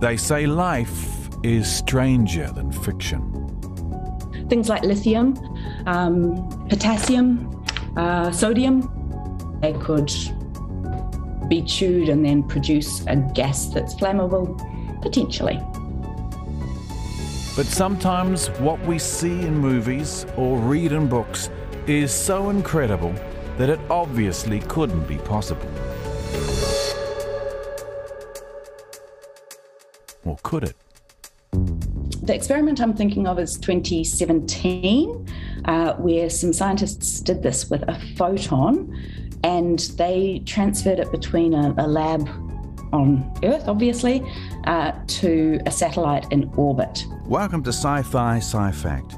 They say life is stranger than fiction. Things like lithium, um, potassium, uh, sodium, they could be chewed and then produce a gas that's flammable, potentially. But sometimes what we see in movies or read in books is so incredible that it obviously couldn't be possible. Or could it? The experiment I'm thinking of is 2017, uh, where some scientists did this with a photon and they transferred it between a, a lab on Earth, obviously, uh, to a satellite in orbit. Welcome to Sci Fi Sci Fact.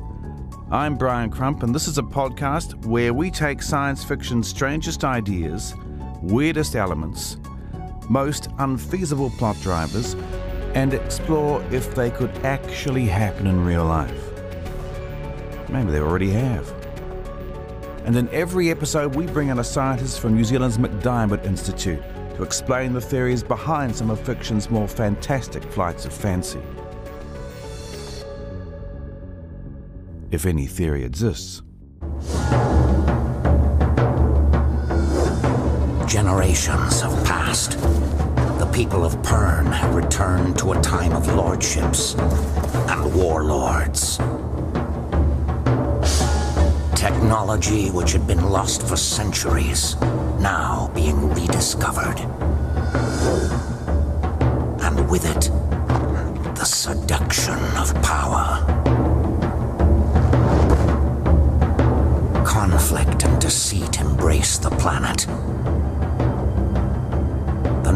I'm Brian Crump, and this is a podcast where we take science fiction's strangest ideas, weirdest elements, most unfeasible plot drivers, and explore if they could actually happen in real life. Maybe they already have. And in every episode, we bring in a scientist from New Zealand's MacDiarmid Institute to explain the theories behind some of fiction's more fantastic flights of fancy. If any theory exists. Generations have passed. People of Pern have returned to a time of lordships and warlords. Technology which had been lost for centuries, now being rediscovered. And with it, the seduction of power. Conflict and deceit embrace the planet.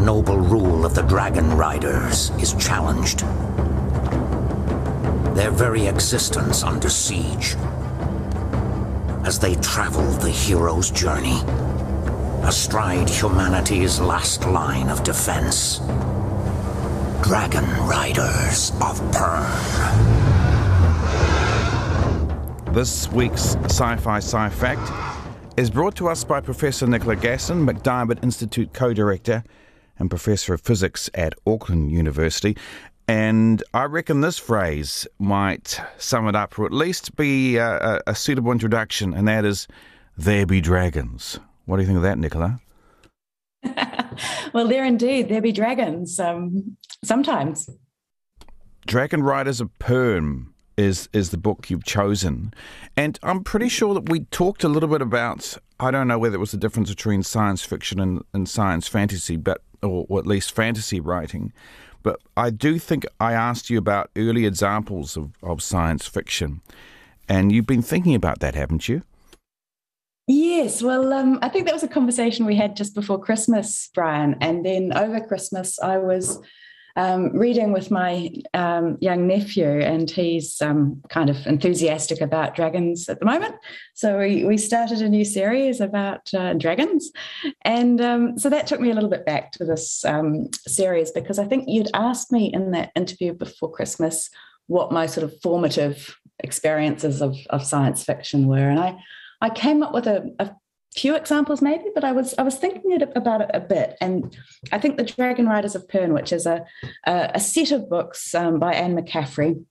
Noble rule of the Dragon Riders is challenged. Their very existence under siege as they travel the hero's journey, astride humanity's last line of defense. Dragon Riders of Pern. This week's Sci Fi Sci Fact is brought to us by Professor Nicola Gaston, MacDiarmid Institute co director and Professor of Physics at Auckland University. And I reckon this phrase might sum it up, or at least be a, a, suitable introduction, and that is, There be dragons. What do you think of that, Nicola? well, there indeed, there be dragons, um, sometimes. Dragon Riders of Pern is is the book you've chosen, and I'm pretty sure that we talked a little bit about. I don't know whether it was the difference between science fiction and, and science fantasy, but or, at least fantasy writing. But I do think I asked you about early examples of, of science fiction, and you've been thinking about that, haven't you? Yes, well, um, I think that was a conversation we had just before Christmas, Brian. And then over Christmas, I was um, reading with my um, young nephew, and he's um, kind of enthusiastic about dragons at the moment. So we, we started a new series about uh, dragons. And um, so that took me a little bit back to this um, series because I think you'd asked me in that interview before Christmas what my sort of formative experiences of, of science fiction were. And I, I came up with a, a few examples maybe but i was i was thinking about it a bit. And i think the dragon riders of pern which is a a, a set of books um, by anne mccaffrey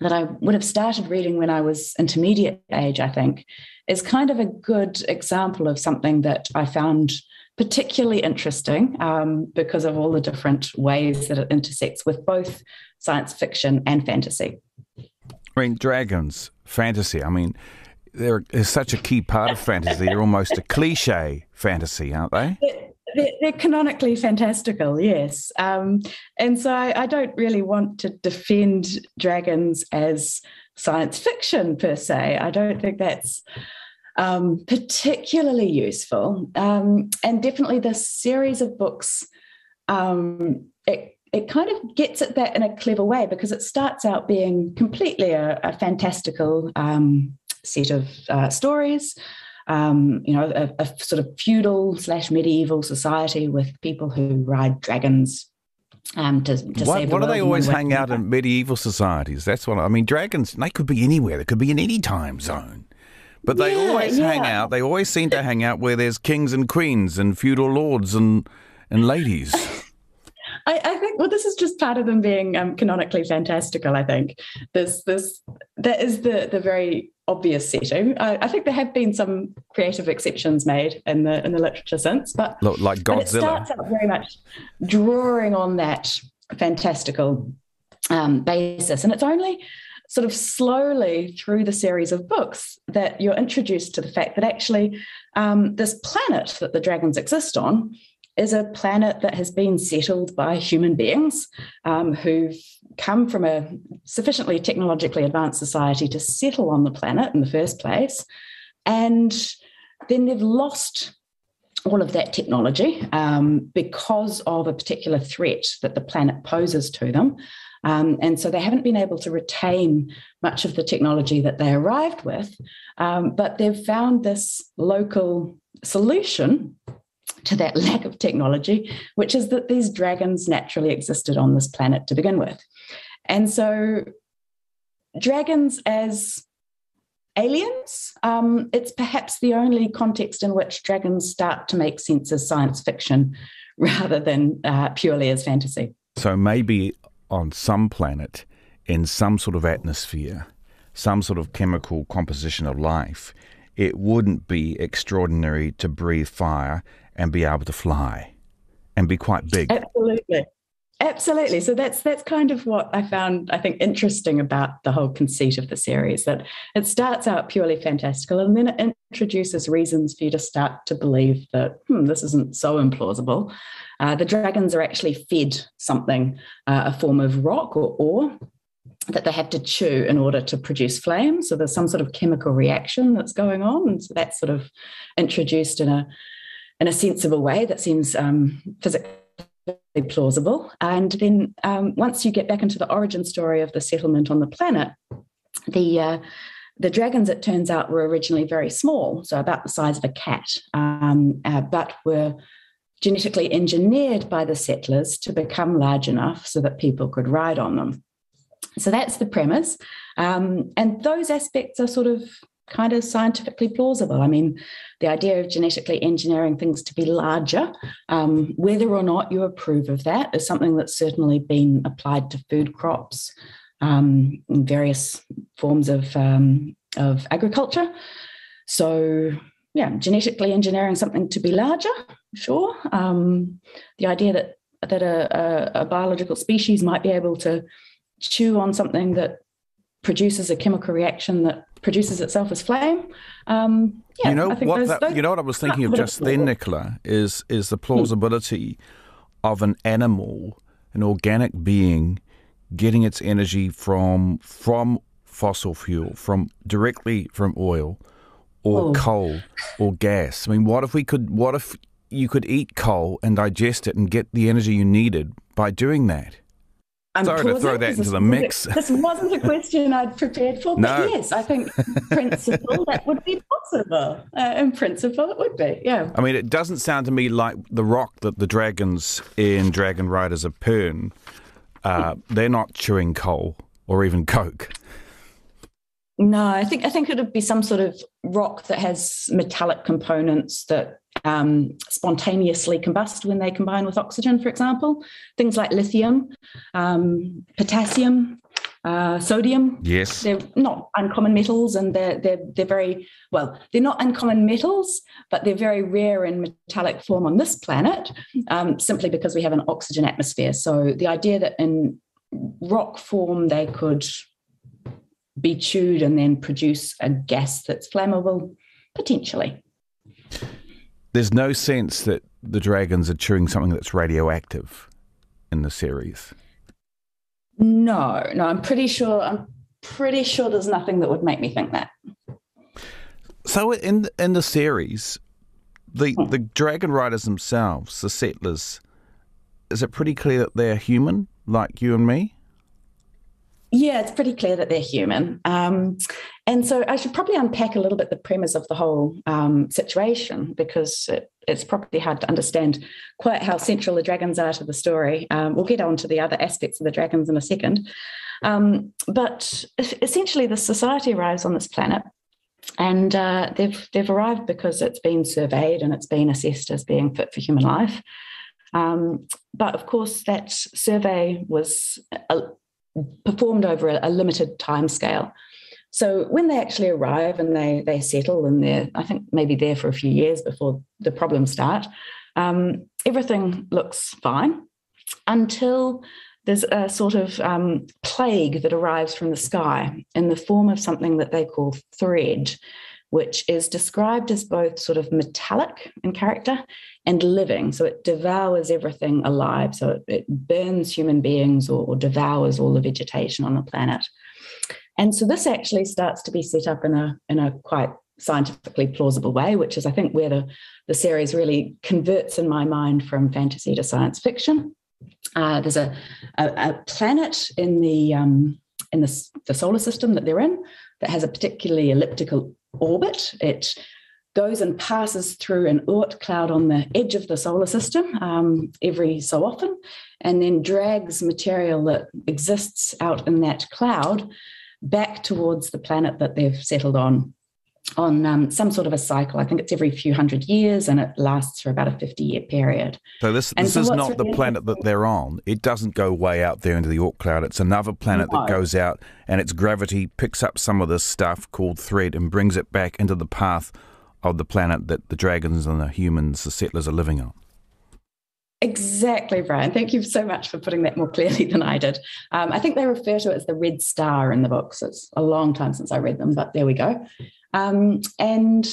that i would have started reading when i was intermediate age i think is kind of a good example of something that i found particularly interesting um, because of all the different ways that it intersects with both science fiction and fantasy. I mean dragons fantasy i mean they're such a key part of fantasy. They're almost a cliche fantasy, aren't they? They're, they're canonically fantastical, yes. Um, and so I, I, don't really want to defend dragons as science fiction per se. I don't think that's um, particularly useful. Um, and definitely the series of books, um, it, it kind of gets at that in a clever way because it starts out being completely a, a fantastical um, set of uh, stories. Um, you know, a, a, sort of feudal slash medieval society with people who ride dragons. Um, to, to what do they always hang out in medieval societies? That's what I mean. Dragons, they could be anywhere. They could be in any time zone. But they yeah, always yeah. hang out. They always seem to hang out where there's kings and queens and feudal lords and and ladies. I, I, think well, this is just part of them being um, canonically fantastical. I think this this that is the the very obvious setting. I, I, think there have been some creative exceptions made in the in the literature since, but like Godzilla, it starts out very much drawing on that fantastical um, basis, and it's only sort of slowly through the series of books that you're introduced to the fact that actually um, this planet that the dragons exist on is a planet that has been settled by human beings um, who've come from a sufficiently technologically advanced society to settle on the planet in the first place. And then they've lost all of that technology um, because of a particular threat that the planet poses to them. Um, and so they haven't been able to retain much of the technology that they arrived with, um, but they've found this local solution to that lack of technology, which is that these dragons naturally existed on this planet to begin with. And so, dragons as aliens, um, it's perhaps the only context in which dragons start to make sense as science fiction rather than uh, purely as fantasy. So, maybe on some planet, in some sort of atmosphere, some sort of chemical composition of life, it wouldn't be extraordinary to breathe fire and be able to fly and be quite big. Absolutely. Absolutely. So that's that's kind of what I found I think interesting about the whole conceit of the series that it starts out purely fantastical and then it introduces reasons for you to start to believe that hmm, this isn't so implausible. Uh, the dragons are actually fed something, uh, a form of rock or ore that they have to chew in order to produce flame. So there's some sort of chemical reaction that's going on, and so that's sort of introduced in a in a sensible way that seems um, physically plausible. And then um, once you get back into the origin story of the settlement on the planet, the uh, the dragons, it turns out, were originally very small, so about the size of a cat, um, uh, but were genetically engineered by the settlers to become large enough so that people could ride on them. So that's the premise. Um, and those aspects are sort of kind of scientifically plausible. I mean, the idea of genetically engineering things to be larger, um, whether or not you approve of that, is something that's certainly been applied to food crops um, in various forms of, um, of agriculture. So, yeah, genetically engineering something to be larger, sure. Um, the idea that that a, a, a biological species might be able to chew on something that produces a chemical reaction that produces itself as flame. Um, yeah, you know what? Those, that, those, you know what I was thinking of just then, Nicola, is is the plausibility of an animal, an organic being, getting its energy from from fossil fuel, from directly from oil, or oh. coal, or gas. I mean, what if we could? What if you could eat coal and digest it and get the energy you needed by doing that? I'm Sorry to throw that into the mix. This wasn't a question I'd prepared for, but no. yes, I think principle that would be possible. Uh, in principle, it would be. Yeah. I mean, it doesn't sound to me like the rock that the dragons in Dragon Riders of Pern. Uh, they're not chewing coal or even coke. No, I think I think it would be some sort of rock that has metallic components that um, spontaneously combust when they combine with oxygen, for example. Things like lithium, um, potassium, uh, sodium. Yes, they're not uncommon metals, and they're they're they're very well. They're not uncommon metals, but they're very rare in metallic form on this planet, um, simply because we have an oxygen atmosphere. So the idea that in rock form they could be chewed and then produce a gas that's flammable, potentially there's no sense that the dragons are chewing something that's radioactive in the series. No, no, I'm pretty sure. I'm pretty sure there's nothing that would make me think that. So in in the series, the hmm. the dragon riders themselves, the settlers, is it pretty clear that they're human, like you and me? Yeah, it's pretty clear that they're human. Um, and so I should probably unpack a little bit the premise of the whole um, situation because it, it's probably hard to understand quite how central the dragons are to the story. Um, we'll get on to the other aspects of the dragons in a second. Um, but essentially, the society arrives on this planet and uh, they've, they've arrived because it's been surveyed and it's been assessed as being fit for human life. Um, but of course, that survey was uh, performed over a, a limited time scale. So when they actually arrive and they they settle and they're I think maybe there for a few years before the problems start, um, everything looks fine until there's a sort of um, plague that arrives from the sky in the form of something that they call thread, which is described as both sort of metallic in character and living. So it devours everything alive. So it, it burns human beings or, or devours all the vegetation on the planet. And so this actually starts to be set up in a in a quite scientifically plausible way, which is I think where the, the series really converts in my mind from fantasy to science fiction. Uh, there's a, a, a, planet in the um, in the, the solar system that they're in that has a particularly elliptical orbit. It goes and passes through an Oort cloud on the edge of the solar system um, every so often, and then drags material that exists out in that cloud back towards the planet that they've settled on on um, some sort of a cycle. I think it's every few hundred years and it lasts for about a 50 year period. So this, this so is not really the planet that they're on. It doesn't go way out there into the Oort cloud. It's another planet no. that goes out and its gravity picks up some of this stuff called thread and brings it back into the path of the planet that the dragons and the humans, the settlers, are living on. Exactly, Brian. Thank you so much for putting that more clearly than I did. Um, I think they refer to it as the red star in the books. It's a long time since I read them, but there we go. Um, and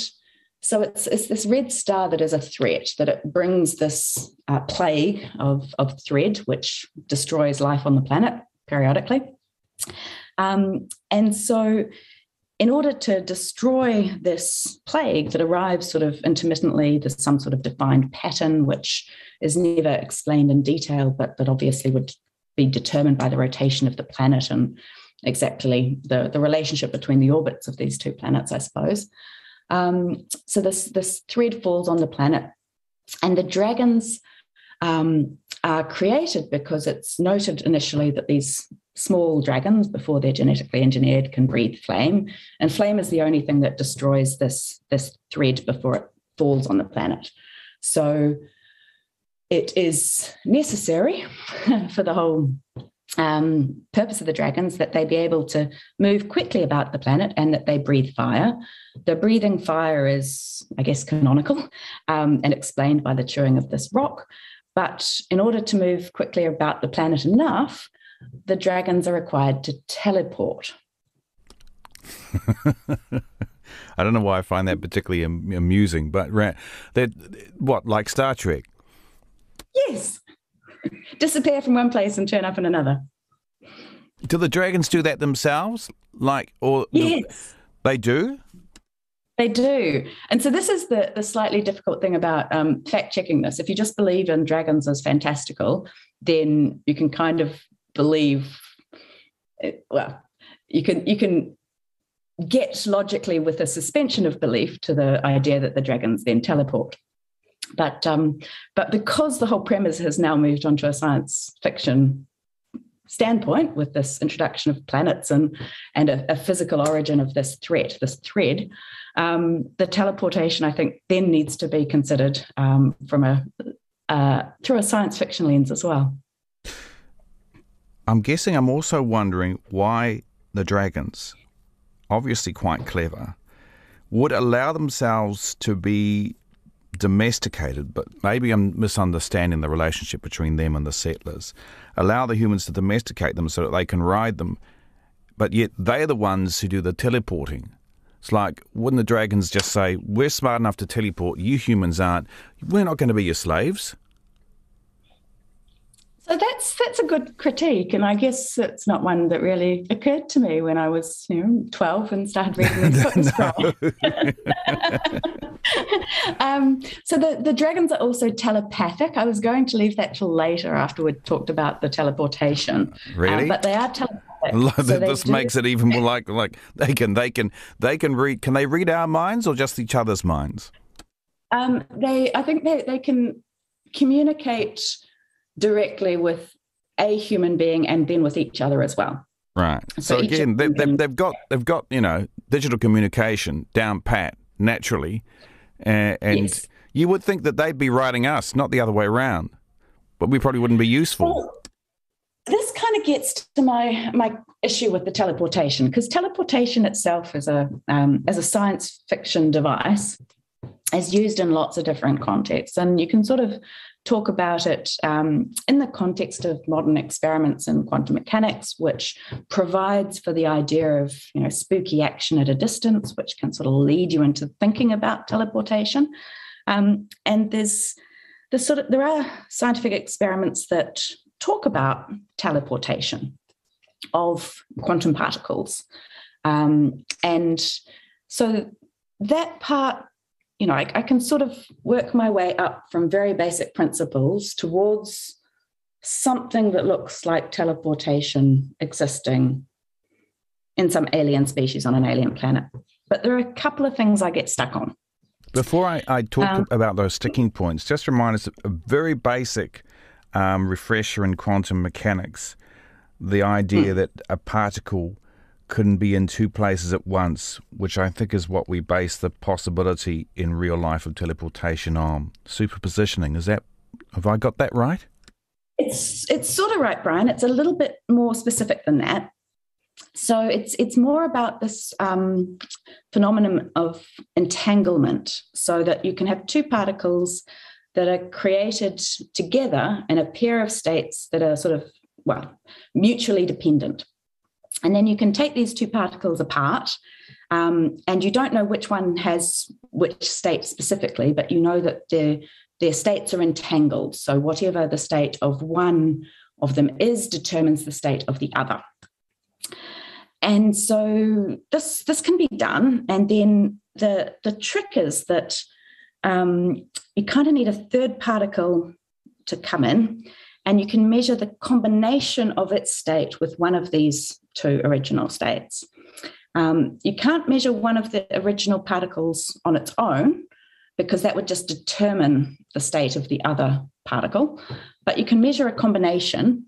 so it's, it's this red star that is a threat, that it brings this uh, plague of, of thread, which destroys life on the planet periodically. Um, and so, in order to destroy this plague that arrives sort of intermittently, there's some sort of defined pattern which is never explained in detail, but that obviously would be determined by the rotation of the planet and exactly the, the relationship between the orbits of these two planets, I suppose. Um, so this, this thread falls on the planet, and the dragons um, are created because it's noted initially that these small dragons, before they're genetically engineered, can breathe flame, and flame is the only thing that destroys this, this thread before it falls on the planet. So it is necessary for the whole um, purpose of the dragons that they be able to move quickly about the planet and that they breathe fire. The breathing fire is, I guess, canonical um, and explained by the chewing of this rock. But in order to move quickly about the planet enough, the dragons are required to teleport. I don't know why I find that particularly amusing, but they're what like Star Trek. Yes, disappear from one place and turn up in another. Do the dragons do that themselves? Like, or yes, they do. They do, and so this is the the slightly difficult thing about um, fact checking this. If you just believe in dragons as fantastical, then you can kind of believe. It, well, you can you can get logically with a suspension of belief to the idea that the dragons then teleport. But um, but because the whole premise has now moved onto a science fiction standpoint with this introduction of planets and and a, a physical origin of this threat, this thread, um, the teleportation I think then needs to be considered um, from a uh, through a science fiction lens as well. I'm guessing I'm also wondering why the dragons, obviously quite clever, would allow themselves to be domesticated, but maybe I'm misunderstanding the relationship between them and the settlers. Allow the humans to domesticate them so that they can ride them, but yet they're the ones who do the teleporting. It's like, wouldn't the dragons just say, We're smart enough to teleport, you humans aren't, we're not going to be your slaves? So that's that's a good critique, and I guess it's not one that really occurred to me when I was you know twelve and started reading the um, so the the dragons are also telepathic. I was going to leave that till later after we'd talked about the teleportation. Really, uh, but they are telepathic. So this makes it even more like like they can they can they can read. Can they read our minds or just each other's minds? Um, they, I think they they can communicate directly with a human being and then with each other as well. Right. So, so again, they, have they've got they've got you know digital communication down pat naturally, uh, and yes. you would think that they'd be writing us, not the other way around. but we probably wouldn't be useful. Well, this kind of gets to my my issue with the teleportation because teleportation itself is a um, as a science fiction device is used in lots of different contexts, and you can sort of talk about it um, in the context of modern experiments in quantum mechanics, which provides for the idea of you know spooky action at a distance, which can sort of lead you into thinking about teleportation. Um, and there's there's sort of there are scientific experiments that talk about teleportation of quantum particles. Um, and so that part, you know, I, I, can sort of work my way up from very basic principles towards something that looks like teleportation existing in some alien species on an alien planet. But there are a couple of things I get stuck on. Before I, I talk um, about those sticking points, just remind us a very basic um, refresher in quantum mechanics the idea mm. that a particle couldn't be in two places at once, which I think is what we base the possibility in real life of teleportation on. Superpositioning, is that, have I got that right? It's, it's sort of right, Brian. It's a little bit more specific than that. So it's it's more about this um, phenomenon of entanglement, so that you can have two particles that are created together in a pair of states that are sort of, well, mutually dependent. And then you can take these two particles apart, um, and you don't know which one has which state specifically, but you know that their, their states are entangled. So, whatever the state of one of them is determines the state of the other. And so this this can be done, and then the the trick is that um, you kind of need a third particle to come in, and you can measure the combination of its state with one of these two original states. Um, you can't measure one of the original particles on its own because that would just determine the state of the other particle, but you can measure a combination.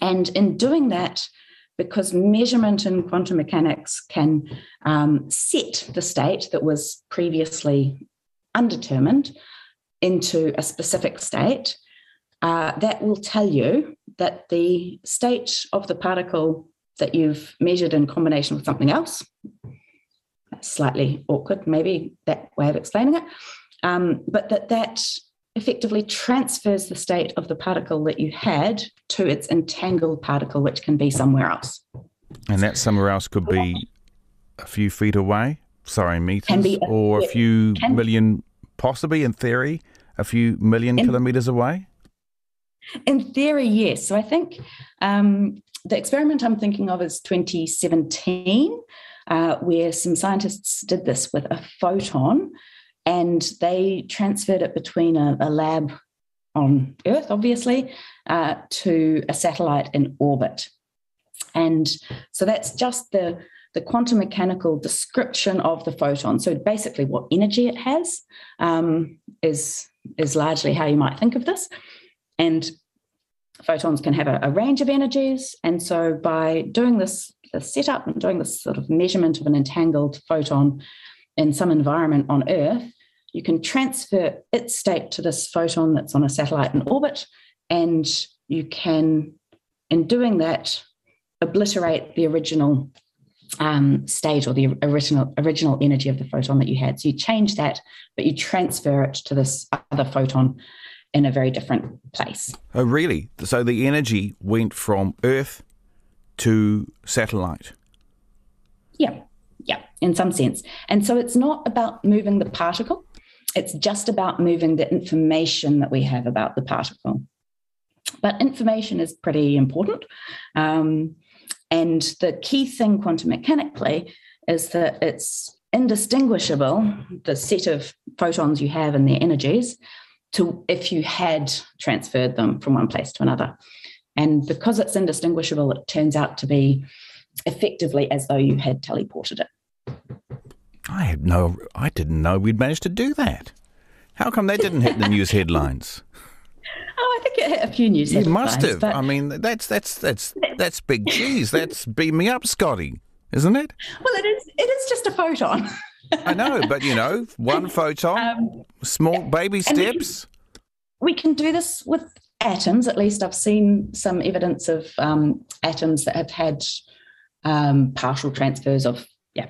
And in doing that, because measurement in quantum mechanics can um, set the state that was previously undetermined into a specific state, uh, that will tell you that the state of the particle that you've measured in combination with something else, That's slightly awkward, maybe that way of explaining it, um, but that that effectively transfers the state of the particle that you had to its entangled particle, which can be somewhere else. And that somewhere else could be a few feet away? sorry, meters a, or a few million, possibly in theory, a few million in, kilometers away? In theory, yes. So I think um, the experiment I'm thinking of is 2017, uh, where some scientists did this with a photon and they transferred it between a, a lab on Earth, obviously, uh, to a satellite in orbit. And so that's just the the quantum mechanical description of the photon. So basically, what energy it has um, is is largely how you might think of this. And photons can have a, a range of energies, and so by doing this, setup and doing this sort of measurement of an entangled photon in some environment on Earth, you can transfer its state to this photon that's on a satellite in orbit, and you can, in doing that, obliterate the original um, state or the original original energy of the photon that you had. So you change that, but you transfer it to this other photon in a very different place. Oh, really? So the energy went from Earth to satellite. Yeah, yeah, in some sense. And so it's not about moving the particle; it's just about moving the information that we have about the particle. But information is pretty important. Um, and the key thing quantum mechanically is that it's indistinguishable, the set of photons you have and their energies, to if you had transferred them from one place to another. And because it's indistinguishable, it turns out to be effectively as though you had teleported it. I had no I didn't know we'd managed to do that. How come that didn't hit the news headlines? Oh, I think it hit a few news. You must have. I mean, that's that's that's that's big cheese. That's beam me up, Scotty, isn't it? Well, it is. It is just a photon. I know, but you know, one photon, um, small baby steps. We can, we can do this with atoms, at least I've seen some evidence of um, atoms that have had um, partial transfers of yeah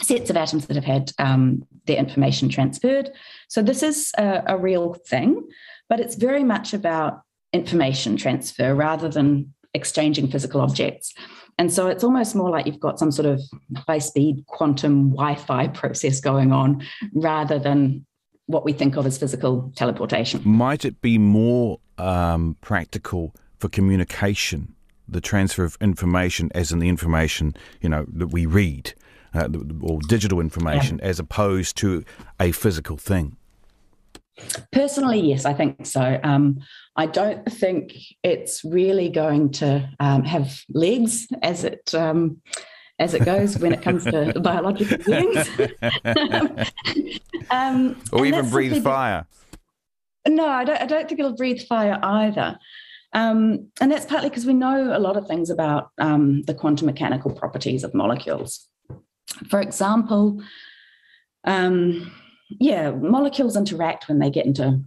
sets of atoms that have had um, their information transferred. So this is a, a real thing, but it's very much about information transfer rather than exchanging physical objects. And so it's almost more like you've got some sort of high speed quantum Wi Fi process going on rather than what we think of as physical teleportation. Might it be more um, practical for communication, the transfer of information, as in the information you know that we read, uh, or digital information, yeah. as opposed to a physical thing? Personally, yes, I think so. Um, I don't think it's really going to um, have legs as it um, as it goes when it comes to biological beings, um, or even breathe fire. No, I don't. I don't think it'll breathe fire either. Um, and that's partly because we know a lot of things about um, the quantum mechanical properties of molecules. For example, um, yeah, molecules interact when they get into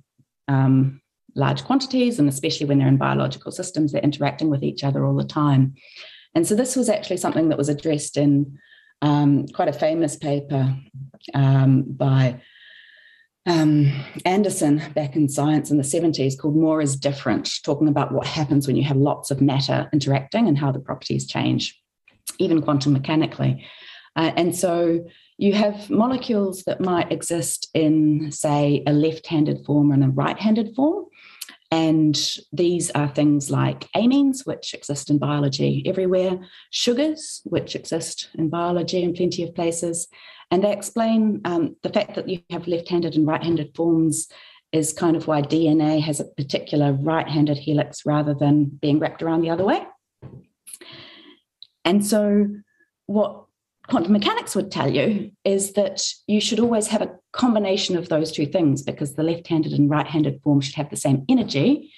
um, large quantities, and especially when they're in biological systems, they're interacting with each other all the time. And so this was actually something that was addressed in um, quite a famous paper um, by um, Anderson back in science in the 70s called More is Different, talking about what happens when you have lots of matter interacting and how the properties change, even quantum mechanically. Uh, and so you have molecules that might exist in, say, a left handed form and a right handed form. And these are things like amines, which exist in biology everywhere, sugars, which exist in biology in plenty of places. And they explain um, the fact that you have left handed and right handed forms is kind of why DNA has a particular right handed helix rather than being wrapped around the other way. And so, what quantum mechanics would tell you is that you should always have a combination of those two things because the left handed and right handed form should have the same energy,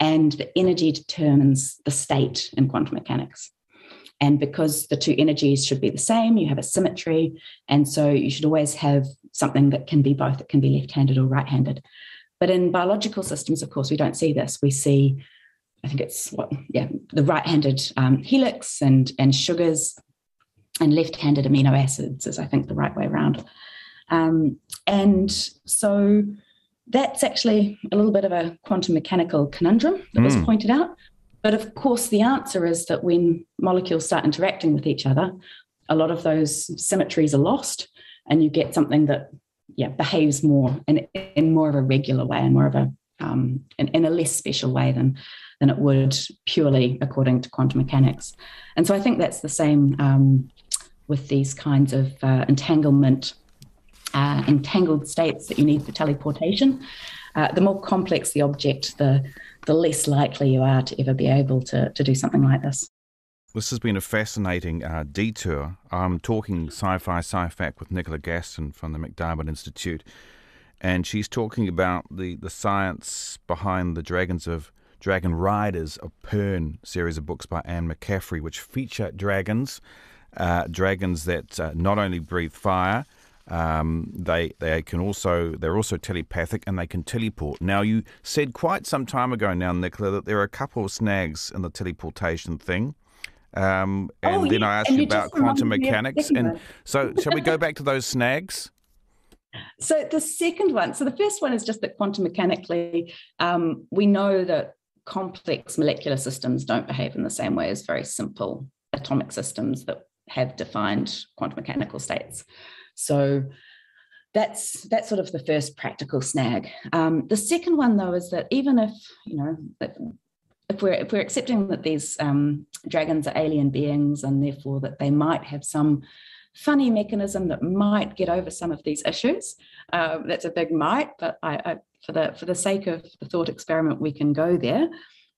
and the energy determines the state in quantum mechanics. And because the two energies should be the same, you have a symmetry. And so you should always have something that can be both, it can be left handed or right handed. But in biological systems, of course, we don't see this. We see, I think it's what, yeah, the right handed um, helix and, and sugars and left-handed amino acids is, I think, the right way around. Um, and so that's actually a little bit of a quantum mechanical conundrum that mm. was hmm. pointed out. But of course, the answer is that when molecules start interacting with each other, a lot of those symmetries are lost, and you get something that yeah behaves more in, in more of a regular way and more of a um, in, in a less special way than than it would purely according to quantum mechanics. And so I think that's the same um, with these kinds of uh, entanglement, uh, entangled states that you need for teleportation. Uh, the more complex the object, the the less likely you are to ever be able to, to do something like this. This has been a fascinating uh, detour. I'm talking sci-fi sci-fac with Nicola Gaston from the MacDiarmid Institute, and she's talking about the, the science behind the Dragons of Dragon Riders of Pern series of books by Anne McCaffrey, which feature dragons uh, dragons that uh, not only breathe fire, um, they they can also they're also telepathic and they can teleport. Now you said quite some time ago now, Nicola, that there are a couple of snags in the teleportation thing. Um, and oh, then yeah. I asked and you about quantum mechanics. And so, shall we go back to those snags? So the second one, so the first one is just that quantum mechanically, um, we know that complex molecular systems don't behave in the same way as very simple atomic systems that have defined quantum mechanical states. So that's that's sort of the first practical snag. Um, the second one, though, is that even if you know if we're if we're accepting that these um, dragons are alien beings and therefore that they might have some funny mechanism that might get over some of these issues, uh, that's a big might. But I, I, for the for the sake of the thought experiment, we can go there.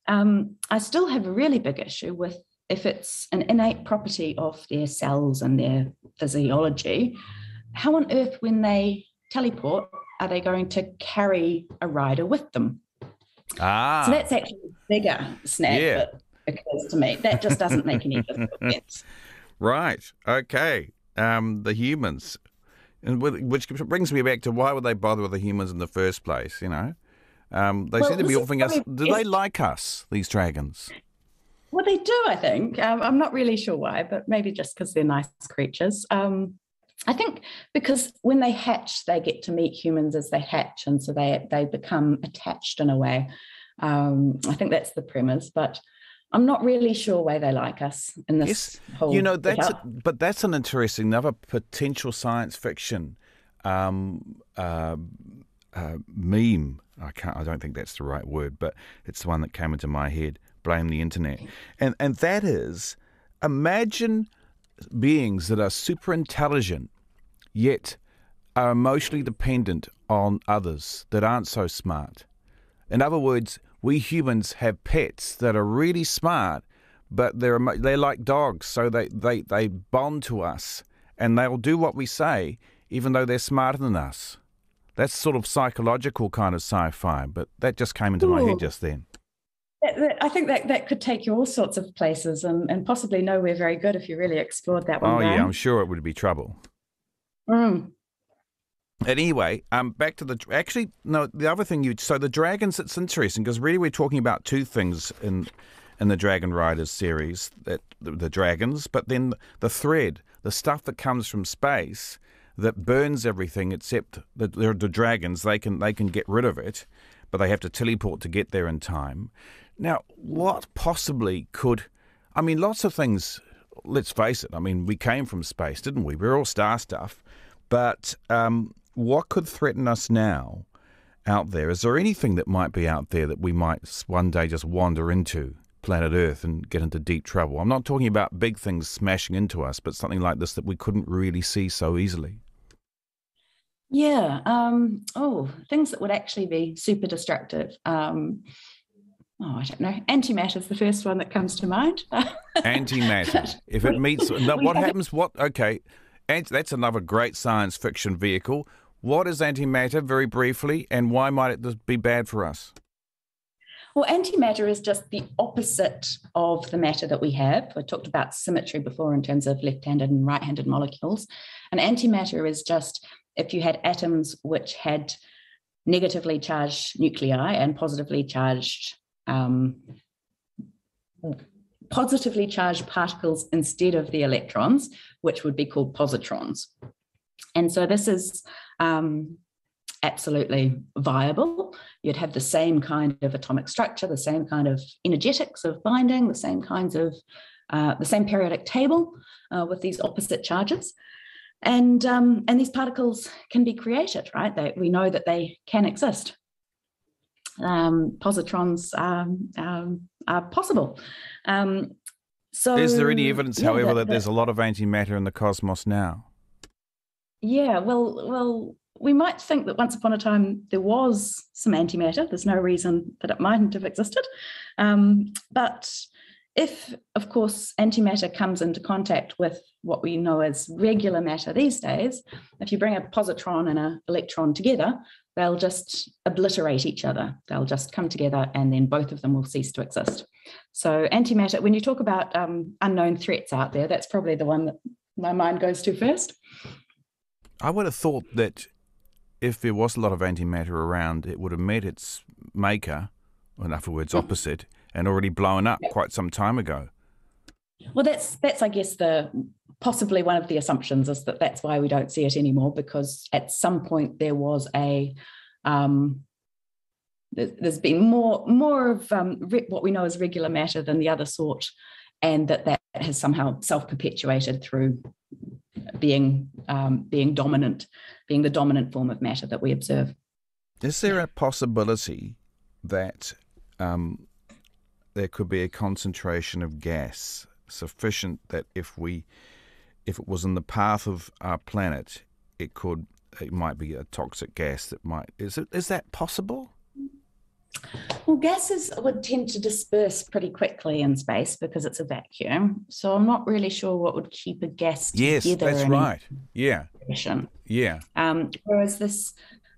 Um, I still have a really big issue with if it's an innate property of their cells and their physiology, how on earth, when they teleport, are they going to carry a rider with them? Ah. So that's actually a bigger snag yeah. that occurs to me. That just doesn't make any sense. Right. Okay. Um, the humans, and which brings me back to why would they bother with the humans in the first place? You know, Um, they Well, seem to be offering us. Do they like us? These dragons? Well, they do, I think. Um, I'm not really sure why, but maybe just because they're nice creatures. Um, I think because when they hatch, they get to meet humans as they hatch, and so they they become attached in a way. Um, I think that's the premise, but I'm not really sure why they like us in this Yes, whole. you know that's a, but that's an interesting another potential science fiction um, uh, uh, meme. I can't. I don't think that's the right word, but it's the one that came into my head. Blame the internet, and and that is imagine beings that are super intelligent yet are emotionally dependent on others that aren't so smart. In other words, we humans have pets that are really smart, but they're they're like dogs, so they, they, they bond to us and they'll do what we say, even though they're smarter than us. That's sort of psychological kind of sci-fi, but that just came into my head just then. That- that- I think that that could take you all sorts of places, and, and possibly nowhere very good if you really explored that one. Oh yeah, I'm sure it would be trouble. Mm. Anyway, um, back to the actually no. The other thing you so the dragons. It's interesting because really we're talking about two things in in the Dragon Riders series that the, the dragons, but then the thread, the stuff that comes from space that burns everything except the, the, the dragons. They can they can get rid of it, but they have to teleport to get there in time. Now, what possibly could? I mean, lots of things. Let's face it. I mean, we came from space, didn't we? We're all star stuff. But um, what could threaten us now out there? Is there anything that might be out there that we might one day just wander into planet Earth and get into deep trouble? I'm not talking about big things smashing into us, but something like this that we couldn't really see so easily. Yeah. Um, oh, things that would actually be super destructive. Um, oh, I don't know. Antimatter is the first one that comes to mind. Antimatter. if it meets, no, what happens? What? Okay, and that's another great science fiction vehicle. What is antimatter, very briefly, and why might it be bad for us? Well, antimatter is just the opposite of the matter that we have. I talked about symmetry before in terms of left handed and right handed molecules. And antimatter is just if you had atoms which had negatively charged nuclei and positively charged. Um, positively charged particles instead of the electrons, which would be called positrons. And so this is um, absolutely viable. You'd have the same kind of atomic structure, the same kind of energetics of binding, the same kinds of, uh, the same periodic table uh, with these opposite charges. And, um, and these particles can be created, right? They, we know that they can exist. Um, positrons um, um, are possible. Um, so, Is there any evidence, yeah, however, that- that there's a lot of antimatter in the cosmos now? Yeah, well, well, we might think that once upon a time there was some antimatter. There's no reason that it mightn't have existed. Um, but if, of course, antimatter comes into contact with what we know as regular matter these days, if you bring a positron and an electron together, they'll just obliterate each other. They'll just come together and then both of them will cease to exist. So, antimatter, when you talk about um, unknown threats out there, that's probably the one that my mind goes to first. I would have thought that if there was a lot of antimatter around, it would have met its maker, or in other words, opposite, and already blown up quite some time ago. Well, that's that's I guess the possibly one of the assumptions is that that's why we don't see it anymore because at some point there was a um, there- there's been more more of um, what we know as regular matter than the other sort, and that that has somehow self perpetuated through being um, being dominant, being the dominant form of matter that we observe. Is there a possibility that um, there could be a concentration of gas sufficient that if we, if it was in the path of our planet, it could, it might be a toxic gas that might. Is it? Is that possible? Well, gases would tend to disperse pretty quickly in space because it's a vacuum. So I'm not really sure what would keep a gas Yes, together. that's in right. Yeah, position. yeah. Um, whereas this,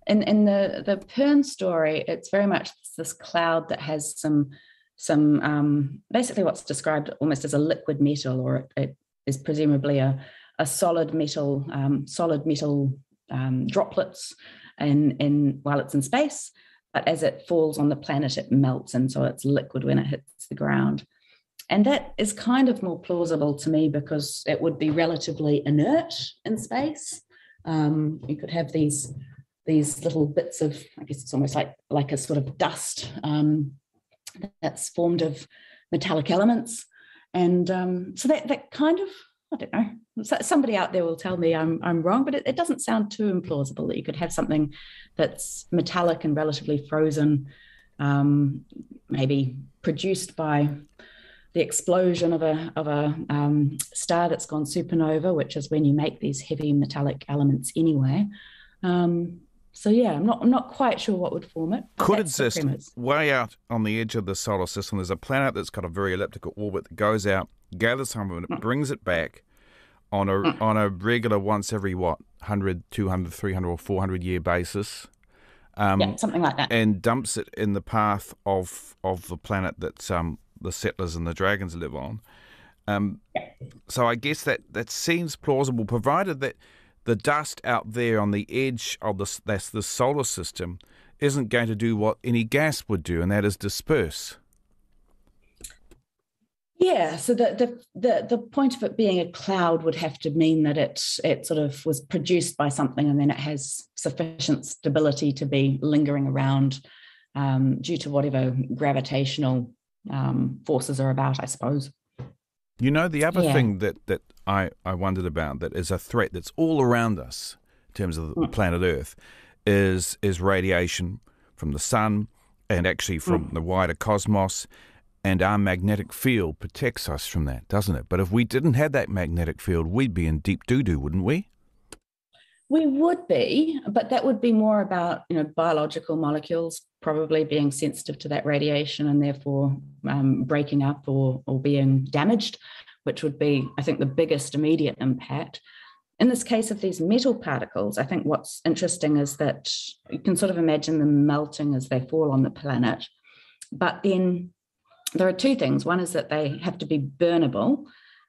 in in the the Pern story, it's very much this cloud that has some some um, basically what's described almost as a liquid metal, or it, it is presumably a a solid metal um, solid metal um, droplets in in while it's in space. But as it falls on the planet, it melts, and so it's liquid when it hits the ground. And that is kind of more plausible to me because it would be relatively inert in space. Um, you could have these these little bits of, I guess it's almost like like a sort of dust um, that's formed of metallic elements, and um, so that that kind of I don't know. Somebody out there will tell me I'm I'm wrong, but it, it doesn't sound too implausible that you could have something that's metallic and relatively frozen, um, maybe produced by the explosion of a of a um, star that's gone supernova, which is when you make these heavy metallic elements anyway. Um, so yeah, I'm not I'm not quite sure what would form it. Could exist way out on the edge of the solar system. There's a planet that's got a very elliptical orbit that goes out, gathers some of it, mm. brings it back on a mm. on a regular once every what 100, 200, 300 or 400 year basis. Um, yeah, something like that. And dumps it in the path of of the planet that um, the settlers and the dragons live on. Um, so I guess that, that seems plausible, provided that the dust out there on the edge of the, that's the solar system isn't going to do what any gas would do, and that is disperse. Yeah, so the, the the the point of it being a cloud would have to mean that it it sort of was produced by something, and then it has sufficient stability to be lingering around um, due to whatever gravitational um, forces are about, I suppose. You know, the other yeah. thing that, that I, I wondered about that is a threat that's all around us in terms of the mm. planet Earth is is radiation from the sun and actually from mm. the wider cosmos. And our magnetic field protects us from that, doesn't it? But if we didn't have that magnetic field, we'd be in deep doo doo, wouldn't we? We would be, but that would be more about you know biological molecules probably being sensitive to that radiation and therefore um, breaking up or or being damaged, which would be I think the biggest immediate impact. In this case of these metal particles, I think what's interesting is that you can sort of imagine them melting as they fall on the planet, but then there are two things. One is that they have to be burnable,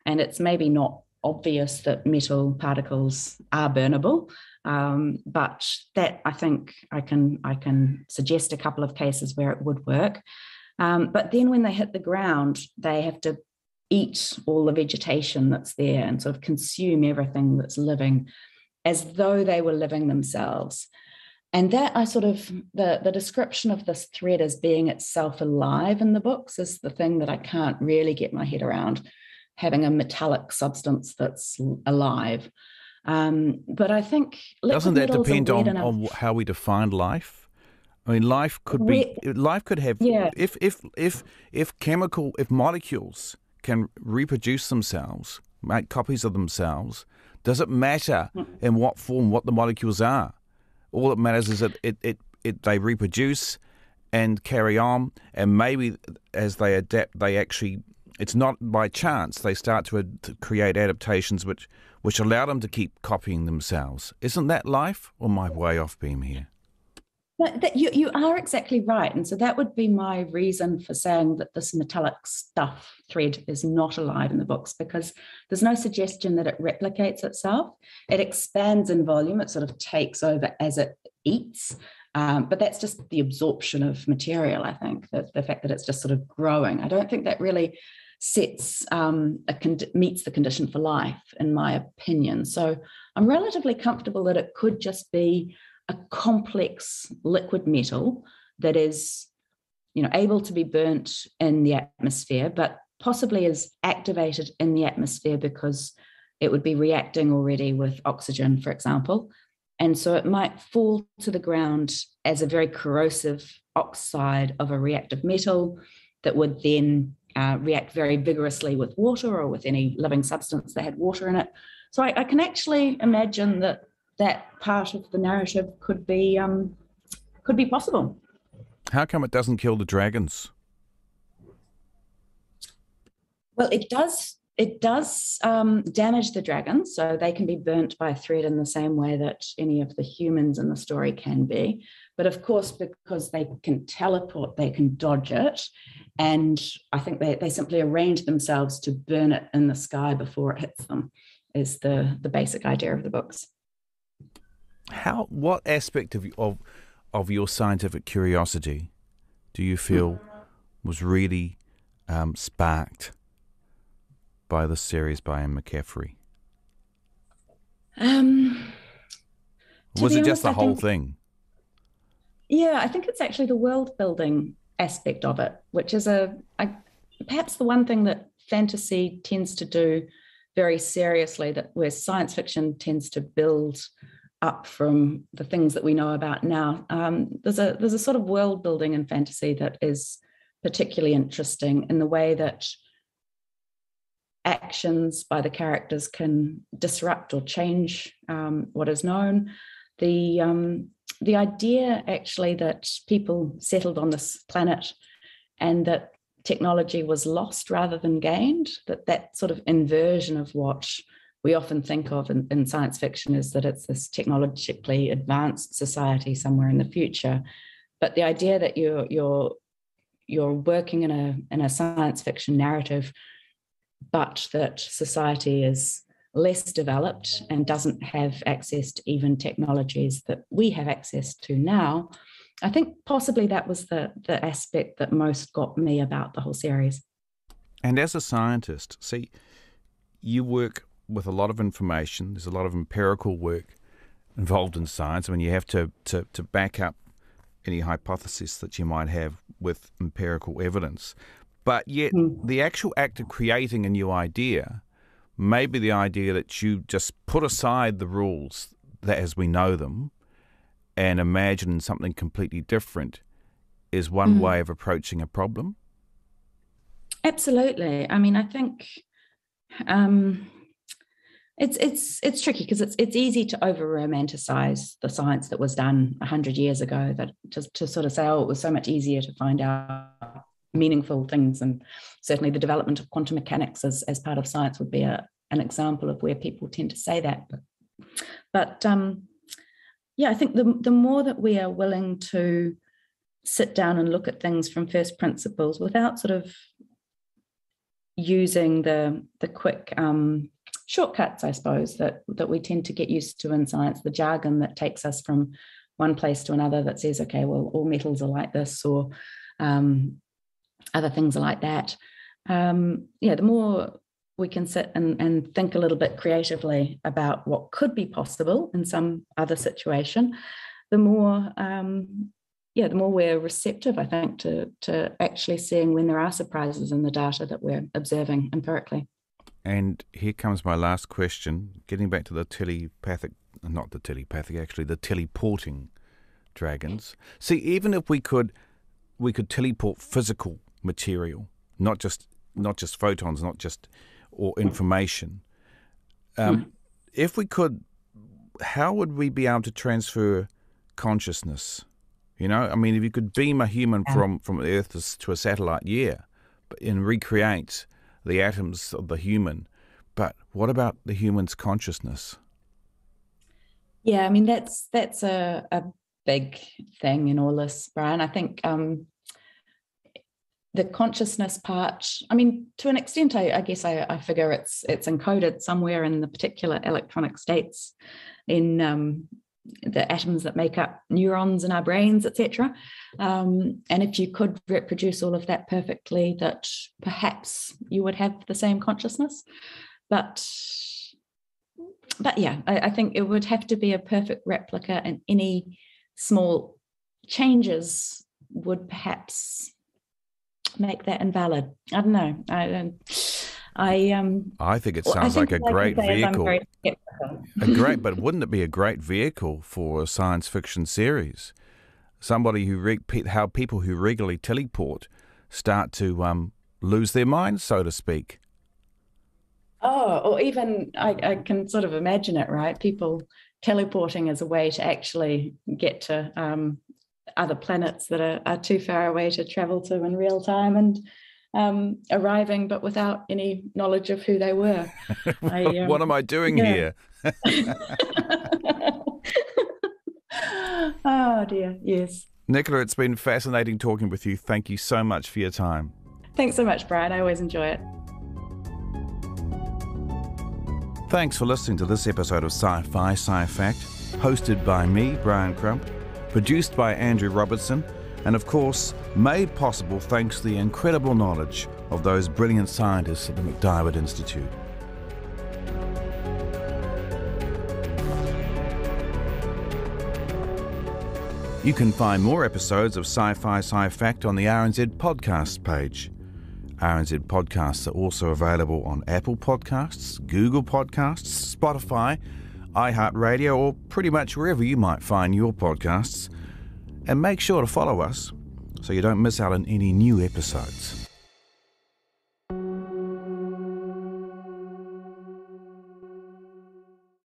and it's maybe not obvious that metal particles are burnable. Um, but that I think I can I can suggest a couple of cases where it would work. Um, but then when they hit the ground, they have to eat all the vegetation that's there and sort of consume everything that's living as though they were living themselves. And that I sort of the, the description of this thread as being itself alive in the books is the thing that I can't really get my head around having a metallic substance that's alive. Um, but I think doesn't that depend on, on how we define life? I mean, life could be life could have yeah. if if if if chemical if molecules can reproduce themselves, make copies of themselves. Does it matter in what form what the molecules are? All that matters is that it, it, it they reproduce and carry on, and maybe as they adapt, they actually it's not by chance they start to, ad- to, create adaptations which, which allow them to keep copying themselves. Isn't that life, or my way off beam here? That, you, you are exactly right. And so that would be my reason for saying that this metallic stuff thread is not alive in the books because there's no suggestion that it replicates itself. It expands in volume, it sort of takes over as it eats. Um, but that's just the absorption of material, I think, the, the fact that it's just sort of growing. I don't think that really sets um, con- meets the condition for life, in my opinion. So I'm relatively comfortable that it could just be a complex liquid metal that is, you know, able to be burnt in the atmosphere, but possibly is activated in the atmosphere because it would be reacting already with oxygen, for example. And so it might fall to the ground as a very corrosive oxide of a reactive metal that would then uh, react very vigorously with water or with any living substance that had water in it. So I, I can actually imagine that that part of the narrative could be um, could be possible. How come it doesn't kill the dragons? Well, it does. It does um, damage the dragons, so they can be burnt by thread in the same way that any of the humans in the story can be. But of course, because they can teleport, they can dodge it. And I think they, they simply arrange themselves to burn it in the sky before it hits them, is the, the basic idea of the books. How, what aspect of, of, of your scientific curiosity do you feel was really um, sparked by the series by Anne McCaffrey? Um, was it honest, just the I whole think, thing? Yeah, I think it's actually the world building aspect of it, which is a I, perhaps the one thing that fantasy tends to do very seriously that where science fiction tends to build up from the things that we know about now. Um, there's a there's a sort of world building in fantasy that is particularly interesting in the way that actions by the characters can disrupt or change um, what is known. The um, the idea actually that people settled on this planet and that technology was lost rather than gained, that that sort of inversion of what we often think of in, in, science fiction is that it's this technologically advanced society somewhere in the future. But the idea that you're you're you're working in a in a science fiction narrative, but that society is less developed and doesn't have access to even technologies that we have access to now, I think possibly that was the, the aspect that most got me about the whole series. And as a scientist, see, you work with a lot of information, there's a lot of empirical work involved in science. I mean, you have to, to, to back up any hypothesis that you might have with empirical evidence. But yet, mm. the actual act of creating a new idea maybe the idea that you just put aside the rules that as we know them and imagine something completely different is one mm. way of approaching a problem. Absolutely. I mean, I think um, it's it's it's tricky because it's it's easy to over romanticize the science that was done hundred years ago. That just to sort of say, oh, it was so much easier to find out meaningful things. And certainly the development of quantum mechanics as, as part of science would be a, an example of where people tend to say that. But, but um, yeah, I think the, the more that we are willing to sit down and look at things from first principles without sort of using the the quick um, shortcuts, I suppose, that that we tend to get used to in science, the jargon that takes us from one place to another that says, okay, well, all metals are like this, or um, other things are like that. Um, yeah, the more we can sit and, and think a little bit creatively about what could be possible in some other situation, the more um, yeah, the more we're receptive, I think, to to actually seeing when there are surprises in the data that we're observing empirically. And here comes my last question, getting back to the telepathic, not the telepathic, actually the teleporting dragons. See, even if we could, we could teleport physical material, not just not just photons, not just or information. Um, mm. If we could, how would we be able to transfer consciousness? You know, I mean, if you could beam a human from from Earth to a satellite, yeah, but and recreate the atoms of the human, but what about the human's consciousness? Yeah, I mean that's that's a, a big thing in all this, Brian. I think um, the consciousness part i mean to an extent i, I guess I, I, figure it's it's encoded somewhere in the particular electronic states in um, the atoms that make up neurons in our brains etc um, and if you could reproduce all of that perfectly that perhaps you would have the same consciousness but but yeah I, I think it would have to be a perfect replica and any small changes would perhaps make that invalid. I don't know. I I um. I think it sounds like a great vehicle. a great, but wouldn't it be a great vehicle for a science fiction series? Somebody who re- how people who regularly teleport start to um, lose their minds, so to speak. Oh, or even I, I can sort of imagine it, right? People teleporting as a way to actually get to um, other planets that are, are too far away to travel to in real time and um, arriving, but without any knowledge of who they were. I, um, what am I doing yeah. here? oh dear, yes. Nicola, it's been fascinating talking with you. Thank you so much for your time. Thanks so much, Brian. I always enjoy it. Thanks for listening to this episode of Sci Fi Sci Fact, hosted by me, Brian Crump produced by Andrew Robertson, and of course, made possible thanks to the incredible knowledge of those brilliant scientists at the MacDiarmid Institute. You can find more episodes of Sci Fi Sci Fact on the RNZ podcast page. RNZ podcasts are also available on Apple Podcasts, Google Podcasts, Spotify, iHeartRadio, or pretty much wherever you might find your podcasts. And make sure to follow us so you don't miss out on any new episodes.